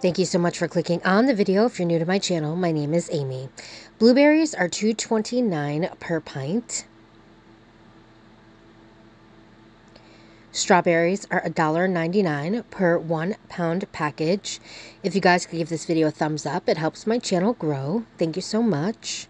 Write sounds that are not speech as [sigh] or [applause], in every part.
Thank you so much for clicking on the video. If you're new to my channel, my name is Amy. Blueberries are $2.29 per pint. Strawberries are $1.99 per one pound package. If you guys could give this video a thumbs up, it helps my channel grow. Thank you so much.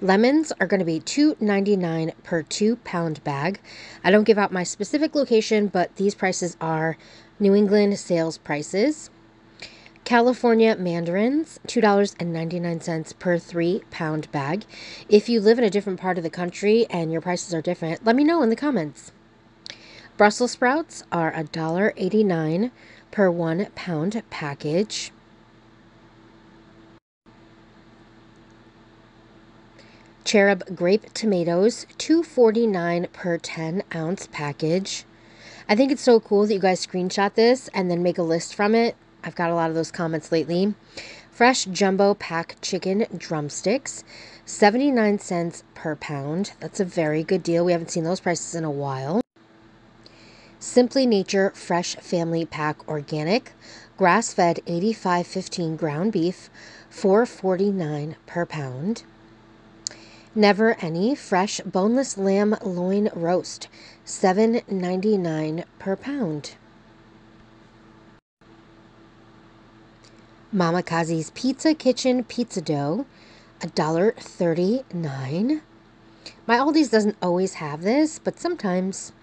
Lemons are going to be $2.99 per two pound bag. I don't give out my specific location, but these prices are New England sales prices. California mandarins, $2.99 per three pound bag. If you live in a different part of the country and your prices are different, let me know in the comments. Brussels sprouts are $1.89 per one pound package. Cherub grape tomatoes, $2.49 per 10 ounce package. I think it's so cool that you guys screenshot this and then make a list from it. I've got a lot of those comments lately. Fresh jumbo pack chicken drumsticks, 79 cents per pound. That's a very good deal. We haven't seen those prices in a while. Simply Nature Fresh Family Pack Organic, grass fed 85.15 ground beef, 4.49 per pound. Never Any Fresh Boneless Lamb Loin Roast, 7.99 per pound. Mama Cozzi's Pizza Kitchen Pizza Dough, $1.39. My Aldi's doesn't always have this, but sometimes.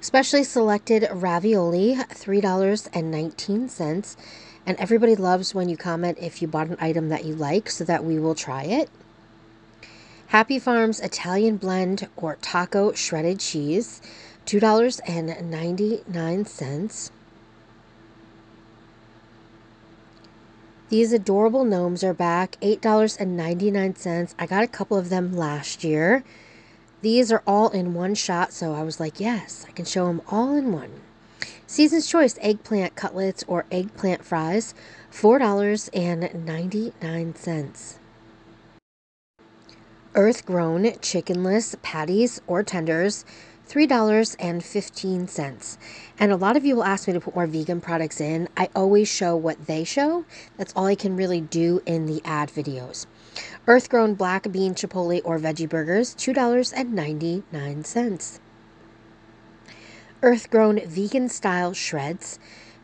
Specially selected ravioli, $3.19. And everybody loves when you comment if you bought an item that you like so that we will try it. Happy Farms Italian Blend or Taco Shredded Cheese, $2.99. These adorable gnomes are back, $8.99. I got a couple of them last year. These are all in one shot, so I was like, yes, I can show them all in one. Season's Choice eggplant cutlets or eggplant fries, $4.99. Earth grown chickenless patties or tenders, $3.15. And a lot of you will ask me to put more vegan products in. I always show what they show. That's all I can really do in the ad videos. Earth grown black bean chipotle or veggie burgers, $2.99. Earth grown vegan style shreds,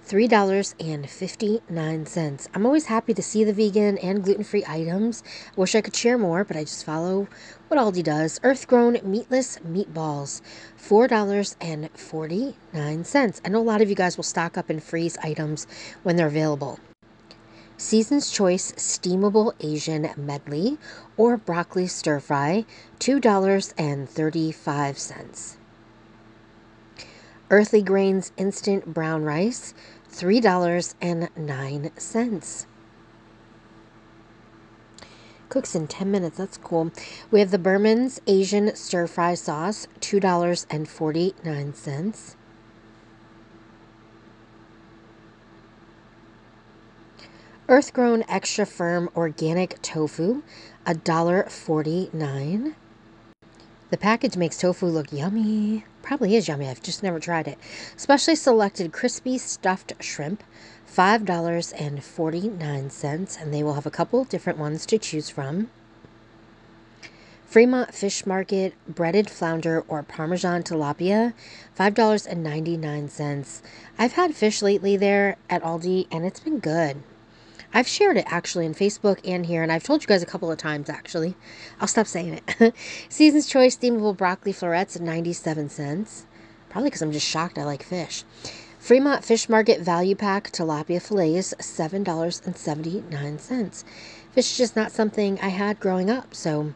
$3.59. I'm always happy to see the vegan and gluten free items. I wish I could share more, but I just follow what Aldi does. Earth grown meatless meatballs, $4.49. I know a lot of you guys will stock up and freeze items when they're available. Season's Choice Steamable Asian Medley or Broccoli Stir Fry, $2.35. Earthly Grains Instant Brown Rice, $3.09. Cooks in 10 minutes. That's cool. We have the Burman's Asian Stir Fry Sauce, $2.49. Earth Grown Extra Firm Organic Tofu, $1.49. The package makes tofu look yummy. Probably is yummy. I've just never tried it. Specially selected crispy stuffed shrimp, $5.49. And they will have a couple different ones to choose from. Fremont Fish Market breaded flounder or Parmesan tilapia, $5.99. I've had fish lately there at Aldi and it's been good. I've shared it actually in Facebook and here, and I've told you guys a couple of times actually. I'll stop saying it. [laughs] Season's Choice Steamable Broccoli Florets, 97 cents. Probably because I'm just shocked I like fish. Fremont Fish Market Value Pack Tilapia Fillets, $7.79. Fish is just not something I had growing up, so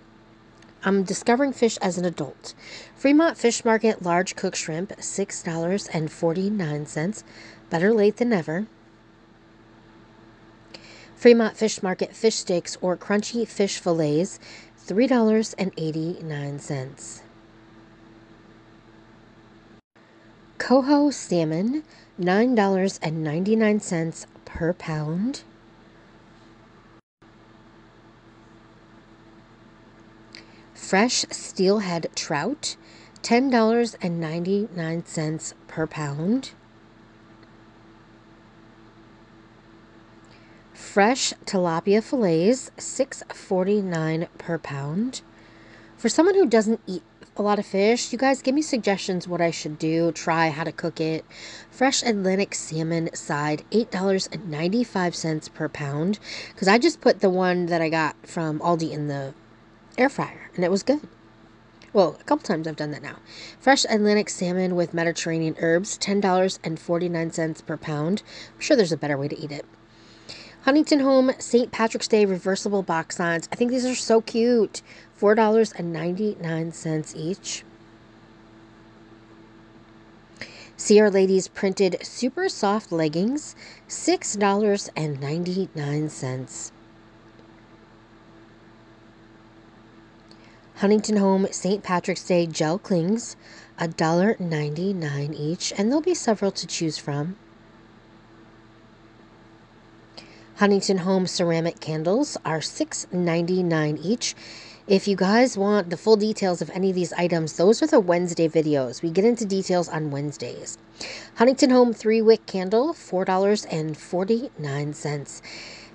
I'm discovering fish as an adult. Fremont Fish Market Large Cook Shrimp, $6.49. Better late than never. Fremont Fish Market fish sticks or crunchy fish fillets, $3.89. Coho salmon, $9.99 per pound. Fresh steelhead trout, $10.99 per pound. Fresh tilapia fillets, six forty nine per pound. For someone who doesn't eat a lot of fish, you guys give me suggestions what I should do, try how to cook it. Fresh Atlantic salmon side, $8.95 per pound. Because I just put the one that I got from Aldi in the air fryer and it was good. Well, a couple times I've done that now. Fresh Atlantic salmon with Mediterranean herbs, $10.49 per pound. I'm sure there's a better way to eat it. Huntington Home St. Patrick's Day reversible box signs. I think these are so cute. $4.99 each. Serra Ladies printed super soft leggings, $6.99. Huntington Home St. Patrick's Day gel clings, $1.99 each, and there'll be several to choose from. Huntington Home ceramic candles are $6.99 each. If you guys want the full details of any of these items, those are the Wednesday videos. We get into details on Wednesdays. Huntington Home three wick candle, $4.49.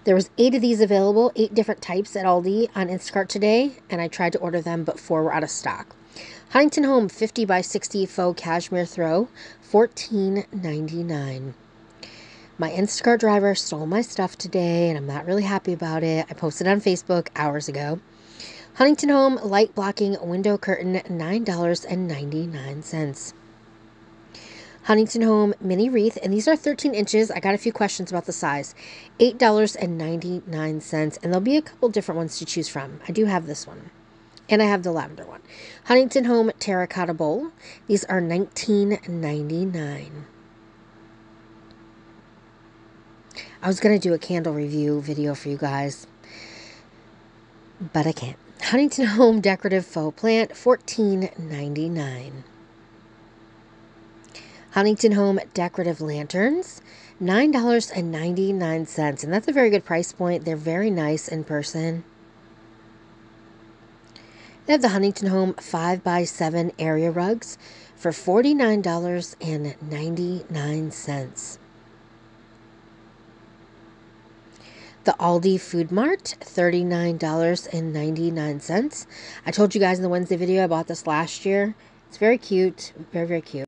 There was eight of these available, eight different types at Aldi on Instacart today, and I tried to order them, but four were out of stock. Huntington Home 50 by 60 faux cashmere throw, $14.99. My Instacart driver stole my stuff today, and I'm not really happy about it. I posted on Facebook hours ago. Huntington Home light blocking window curtain, $9.99. Huntington Home mini wreath, and these are 13 inches. I got a few questions about the size. $8.99, and there'll be a couple different ones to choose from. I do have this one. And I have the lavender one. Huntington Home terracotta bowl. These are $19.99. I was going to do a candle review video for you guys, but I can't. Huntington Home Decorative Faux Plant, $14.99. Huntington Home Decorative Lanterns, $9.99. And that's a very good price point. They're very nice in person. They have the Huntington Home 5x7 area rugs for $49.99. The Aldi Food Mart, $39.99. I told you guys in the Wednesday video I bought this last year. It's very cute, very, very cute.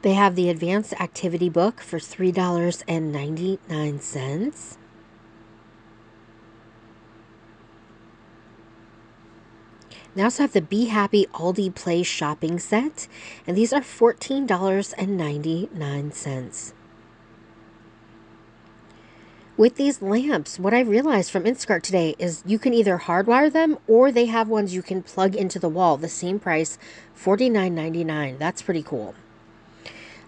They have the Advanced Activity Book for $3.99. They also have the Be Happy Aldi Play Shopping Set, and these are $14.99. With these lamps, what I realized from Instacart today is you can either hardwire them or they have ones you can plug into the wall. The same price, $49.99. That's pretty cool.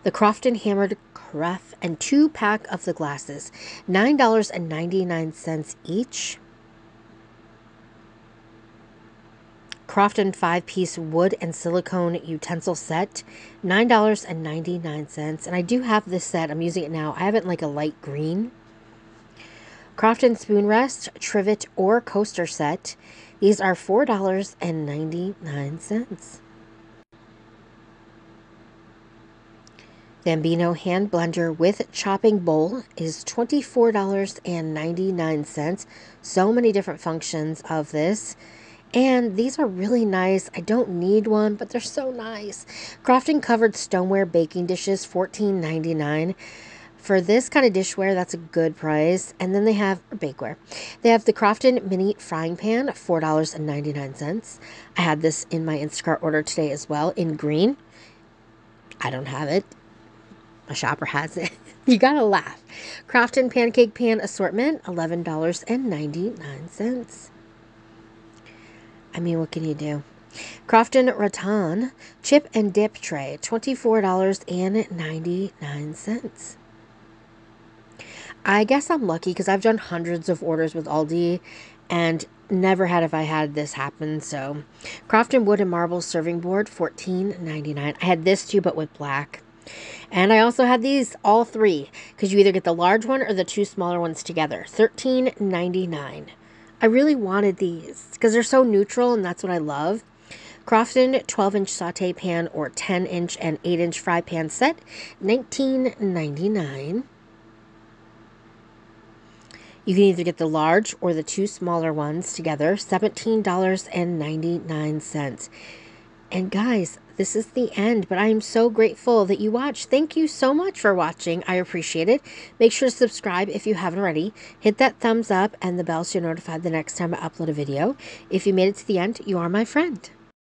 The Crofton Hammered Carafe and two pack of the glasses, $9.99 each. Crofton five piece wood and silicone utensil set, $9.99. And I do have this set, I'm using it now. I have it in like a light green. Crofton Spoon Rest, Trivet, or Coaster Set. These are $4.99. Ambiano hand blender with chopping bowl is $24.99. So many different functions of this. And these are really nice. I don't need one, but they're so nice. Crofton covered stoneware baking dishes, $14.99. For this kind of dishware, that's a good price. And then they have bakeware. They have the Crofton mini frying pan, $4.99. I had this in my Instacart order today as well in green. I don't have it. A shopper has it. [laughs] you gotta laugh. Crofton pancake pan assortment, $11.99. I mean, what can you do? Crofton Rattan chip and dip tray, $24.99. I guess I'm lucky because I've done hundreds of orders with Aldi and never had if I had this happen. So, Crofton wood and marble serving board, $14.99. I had this too, but with black. And I also had these all three because you either get the large one or the two smaller ones together. $13.99. I really wanted these because they're so neutral and that's what I love. Crofton 12 inch saute pan or 10 inch and 8 inch fry pan set, $19.99. You can either get the large or the two smaller ones together, $17.99. And guys, this is the end, but I am so grateful that you watched. Thank you so much for watching. I appreciate it. Make sure to subscribe if you haven't already. Hit that thumbs up and the bell so you're notified the next time I upload a video. If you made it to the end, you are my friend.